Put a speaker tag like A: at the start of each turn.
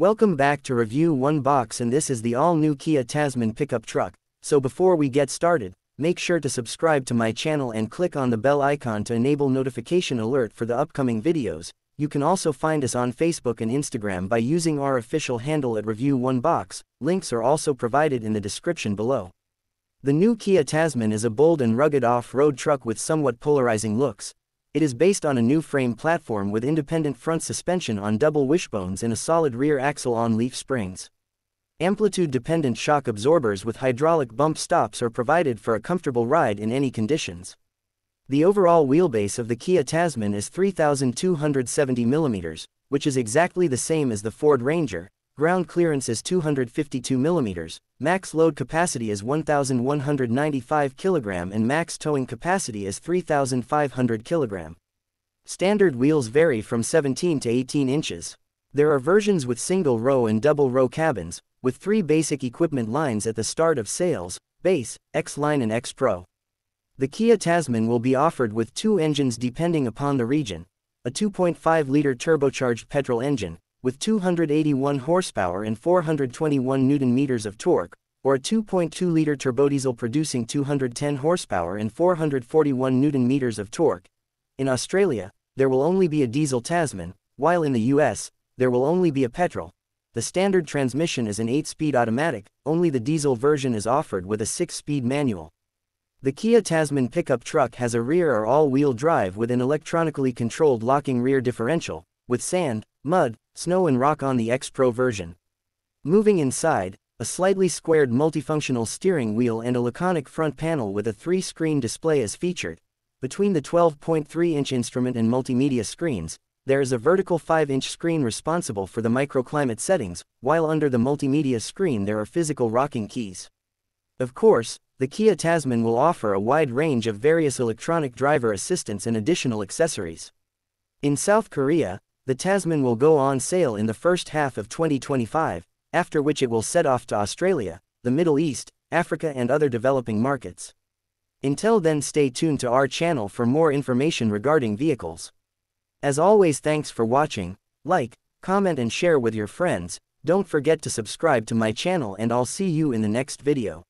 A: Welcome back to Review One Box and this is the all-new Kia Tasman pickup truck, so before we get started, make sure to subscribe to my channel and click on the bell icon to enable notification alert for the upcoming videos. You can also find us on Facebook and Instagram by using our official handle at Review One Box, links are also provided in the description below. The new Kia Tasman is a bold and rugged off-road truck with somewhat polarizing looks, it is based on a new frame platform with independent front suspension on double wishbones and a solid rear axle on leaf springs. Amplitude-dependent shock absorbers with hydraulic bump stops are provided for a comfortable ride in any conditions. The overall wheelbase of the Kia Tasman is 3,270 mm, which is exactly the same as the Ford Ranger, ground clearance is 252 mm, max load capacity is 1,195 kg and max towing capacity is 3,500 kg. Standard wheels vary from 17 to 18 inches. There are versions with single row and double row cabins, with three basic equipment lines at the start of sales, Base, X-Line and X-Pro. The Kia Tasman will be offered with two engines depending upon the region, a 2.5-liter turbocharged petrol engine, with 281 horsepower and 421 newton-meters of torque, or a 2.2-liter turbodiesel producing 210 horsepower and 441 newton-meters of torque. In Australia, there will only be a diesel Tasman, while in the US, there will only be a petrol. The standard transmission is an 8-speed automatic, only the diesel version is offered with a 6-speed manual. The Kia Tasman pickup truck has a rear or all-wheel drive with an electronically controlled locking rear differential, with sand, mud, snow and rock on the X Pro version. Moving inside, a slightly squared multifunctional steering wheel and a laconic front panel with a three-screen display is featured. Between the 12.3-inch instrument and multimedia screens, there is a vertical 5-inch screen responsible for the microclimate settings, while under the multimedia screen there are physical rocking keys. Of course, the Kia Tasman will offer a wide range of various electronic driver assistance and additional accessories. In South Korea, the Tasman will go on sale in the first half of 2025, after which it will set off to Australia, the Middle East, Africa and other developing markets. Until then stay tuned to our channel for more information regarding vehicles. As always thanks for watching, like, comment and share with your friends, don't forget to subscribe to my channel and I'll see you in the next video.